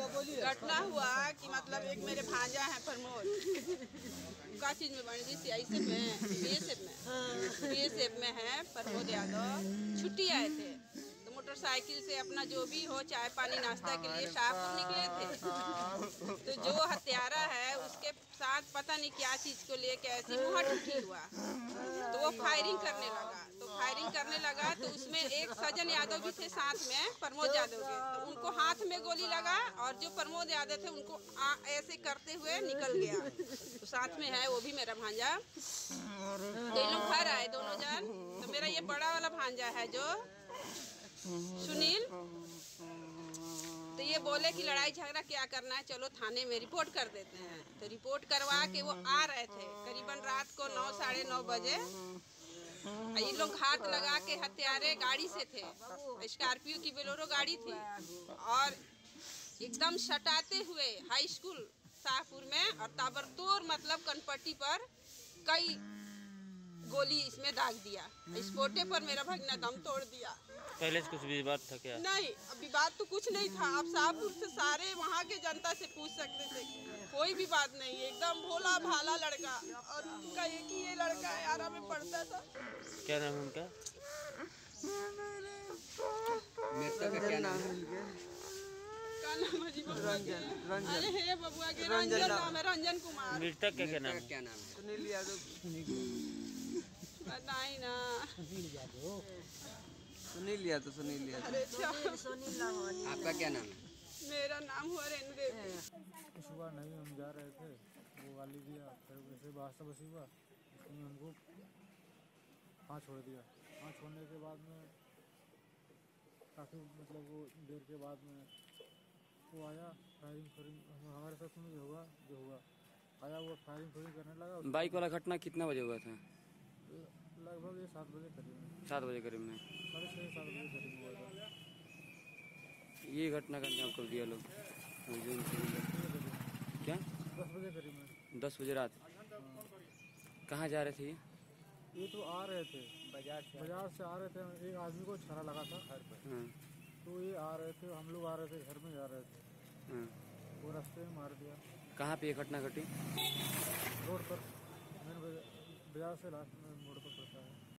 घटना हुआ कि मतलब एक मेरे भांजा है प्रमोद। का चीज़ में बन गई सीआईएसएफ में बीएसएफ में। बीएसएफ में है प्रमोद यादव। छुट्टी आए थे। तो मोटरसाइकिल से अपना जो भी हो, चाय पानी, नाश्ता के लिए शाहपुर निकले थे। तो जो हत्यारा है, उसके साथ पता नहीं क्या चीज़ को लेके ऐसी मुहर ठुकी हुआ। तो वो फायरिंग करने लगा। तो फायरिंग करने लगा तो उसमें एक सजन यादव भी थे साथ में, प्रमोद यादव के। तो उनको हाथ में गोली लगा और जो प्रमोद यादव थे उनको आ, ऐसे करते हुए निकल गया। तो साथ में है वो भी मेरा भांजा। लोग घर आए दोनों जन। तो मेरा ये बड़ा वाला भांजा है जो सुनील। तो ये बोले कि लड़ाई झगड़ा क्या करना है? चलो थाने में रिपोर्ट कर देते हैं। तो रिपोर्ट करवा के वो आ रहे थे। करीबन रात को नौ साढ़े नौ बजे। ये लोग हाथ लगा के हत्यारे गाड़ी से थे। स्कॉर्पियो की बेलोरो गाड़ी थी। और एकदम सटाते हुए हाई स्कूल, शाहपुर में, और ताबड़तोड़ मतलब कनपट्टी पर कई गोली इसमें दाग दिया। स्पोटे पर मेरा भगना दम तोड़ दिया। पहले से कुछ विवाद था क्या? नहीं विवाद तो कुछ नहीं था। आप शाहपुर से सारे वहाँ के जनता से पूछ सकते थे। कोई भी बात नहीं है एकदम भोला भाला लड़का। और उनका एक ही ये लड़का है यार हमें पढ़ता था। क्या नाम है उनका? क्या नाम है? है हे रंजन कुमार। मृतक का है? क्या नाम है? सुनील यादव। नहीं ना। सुनील यादव सुनील यादव अरे अच्छा आपका क्या नाम? है मेरा नाम हुआ रेणु देवी सुबह नहीं हम जा रहे थे। वो गाली दिया फिर वैसे बासा बसी हुआ। उसने हमको हाथ छोड़ दिया। हाथ छोड़ने के बाद में काफ़ी मतलब वो देर के बाद में वो आया फायरिंग फायरिंग हमारे साथ में जो हुआ जो हुआ। आया वो फायरिंग फायरिंग करने लगा। बाइक वाला घटना कितना बजे हुआ था? लगभग ये सात बजे करीब में सात बजे करीब में। साढ़े छः सात बजे करीब हुआ था। ये घटना का अंजाम कब दिया लोग? क्या? दस बजे करीब में। दस बजे रात। कहाँ जा रहे थे ये? ये तो आ रहे थे। बाज़ार से बाज़ार से आ रहे थे। एक आदमी को छरा लगा था। घर पर हाँ। तो ये आ रहे थे। हम लोग आ रहे थे। घर में जा रहे थे। हाँ। वो रास्ते में मार दिया। कहाँ पे ये घटना घटी? रोड पर। मेन बाज़ार। से लास्ट में मोड़ पर पड़ता है।